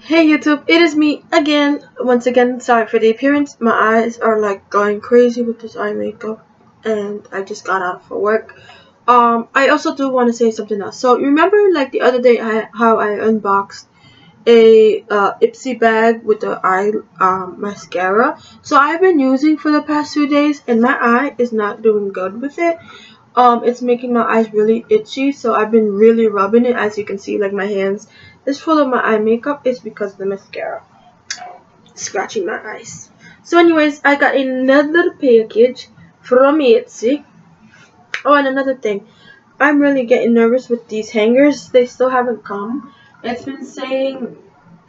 Hey YouTube, it is me again. Once again, sorry for the appearance. My eyes are like going crazy with this eye makeup and I just got out for work. Um, I also do want to say something else. So remember like the other day I, how I unboxed a uh, Ipsy bag with the eye um, mascara. So I've been using for the past few days and my eye is not doing good with it. Um, it's making my eyes really itchy so I've been really rubbing it as you can see like my hands is full of my eye makeup is because the mascara scratching my eyes. So anyways, I got another package from Etsy. Oh, and another thing. I'm really getting nervous with these hangers. They still haven't come. It's been saying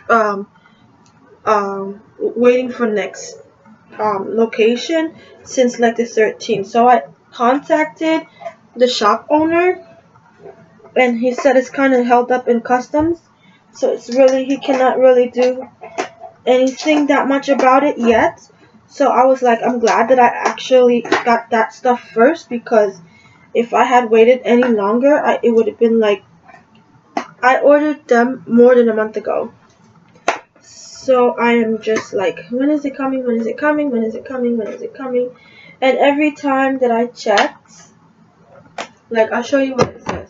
um um waiting for next um location since like the 13th. So I contacted the shop owner and he said it's kind of held up in customs so it's really he cannot really do anything that much about it yet. So I was like I'm glad that I actually got that stuff first because if I had waited any longer I, it would have been like I ordered them more than a month ago. So I am just like when is it coming? When is it coming? When is it coming? When is it coming? And every time that I checked like I'll show you what it says.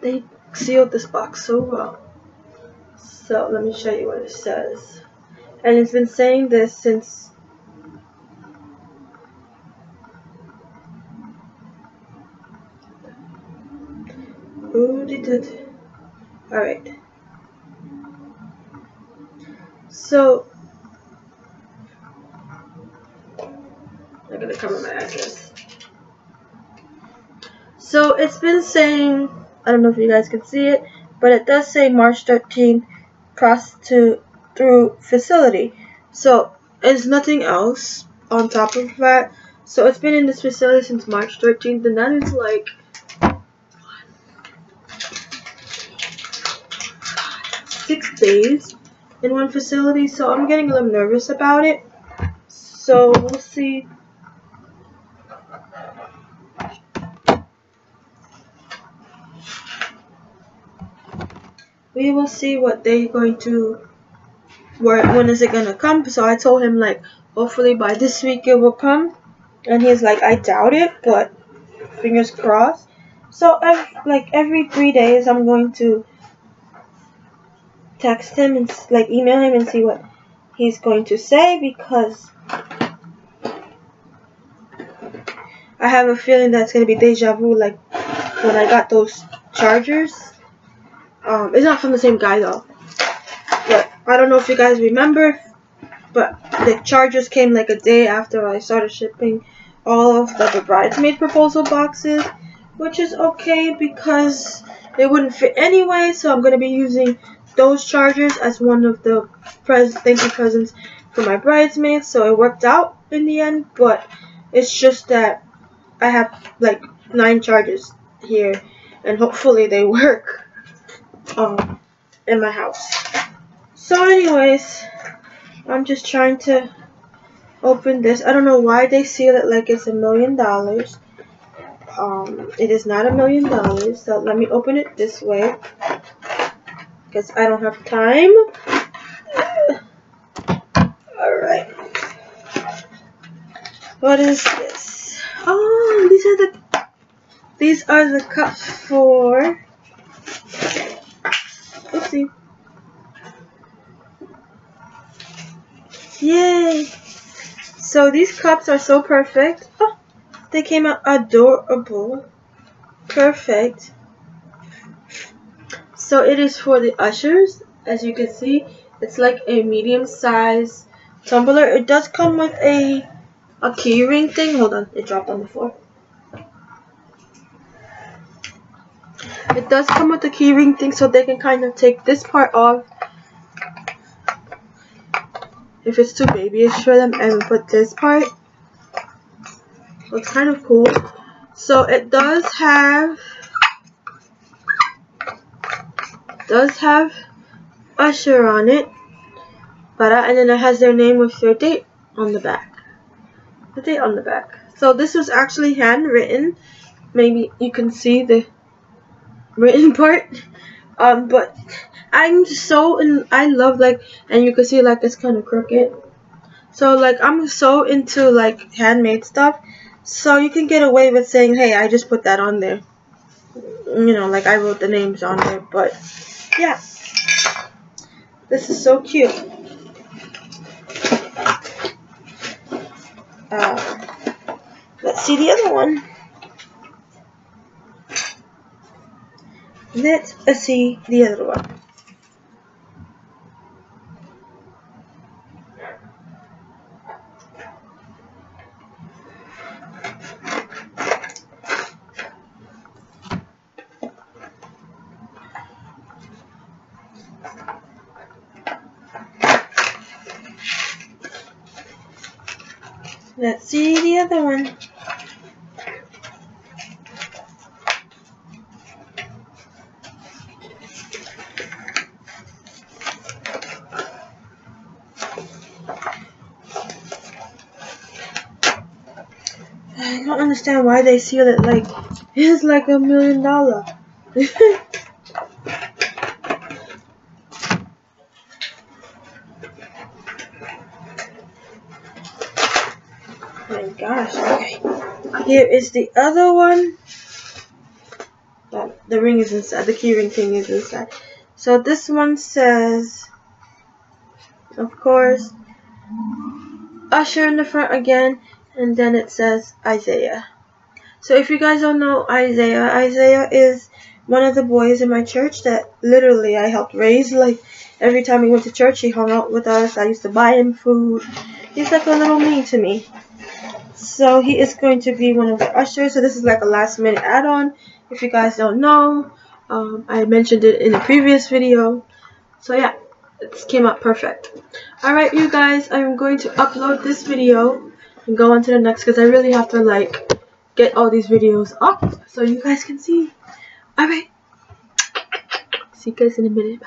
They sealed this box so well. So let me show you what it says. And it's been saying this since did it? Alright. So I'm gonna cover my address. So it's been saying I don't know if you guys can see it, but it does say March 13th cross to through facility. So there's nothing else on top of that. So it's been in this facility since March 13th, and that is like six days in one facility. So I'm getting a little nervous about it. So we'll see we will see what they're going to where when is it gonna come. So i told him like hopefully by this week it will come. And he's like i doubt it but fingers crossed. So like every three days i'm going to text him and like email him and see what he's going to say because i have a feeling that's going to be deja vu like when i got those chargers um, it's not from the same guy though. But I don't know if you guys remember, but the charges came like a day after I started shipping all of the, bridesmaid proposal boxes, which is okay because it wouldn't fit anyway. So I'm gonna be using those chargers as one of the pres thank you presents for my bridesmaids. So it worked out in the end, but it's just that I have like nine chargers here, and hopefully they work um, in my house. So anyways, I'm just trying to open this. I don't know why they seal it like it's a million dollars. Um, it is not a million dollars. So let me open it this way. Because I don't have time. Alright. What is this? Oh, these are the these are the cups for Oopsie. Yay! So these cups are so perfect. Oh, they came out adorable. Perfect. So it is for the ushers. As you can see, it's like a medium size tumbler. It does come with a a keyring thing. Hold on, it dropped on the floor. It does come with a keyring thing so they can kind of take this part off if it's too babyish for them and put this part. So it's kind of cool. So it does have does have Usher on it. But and then it has their name with their date on the back. The date on the back. So this was actually handwritten. Maybe you can see the written part. Um, but I'm so in. I love like, and you can see like it's kind of crooked. So like I'm so into like handmade stuff. So you can get away with saying, hey, I just put that on there. You know, like I wrote the names on there. But yeah, this is so cute. Uh, let's see the other one. Let's see the other one. Let's see the other one. Understand why they seal it like it's like a million dollar. my gosh, okay. Here is the other one. That the ring is inside, the keyring thing is inside. So this one says, of course, Usher in the front again, and then it says Isaiah. So if you guys don't know Isaiah, Isaiah is one of the boys in my church that literally I helped raise. Like every time we went to church, he hung out with us. I used to buy him food. He's like a little me to me. So he is going to be one of the ushers. So this is like a last minute add-on. If you guys don't know, um, I mentioned it in a previous video. So yeah, it came out perfect. Alright you guys, I'm going to upload this video and go on to the next because I really have to like get all these videos up so you guys can see. Alright. See you guys in a minute.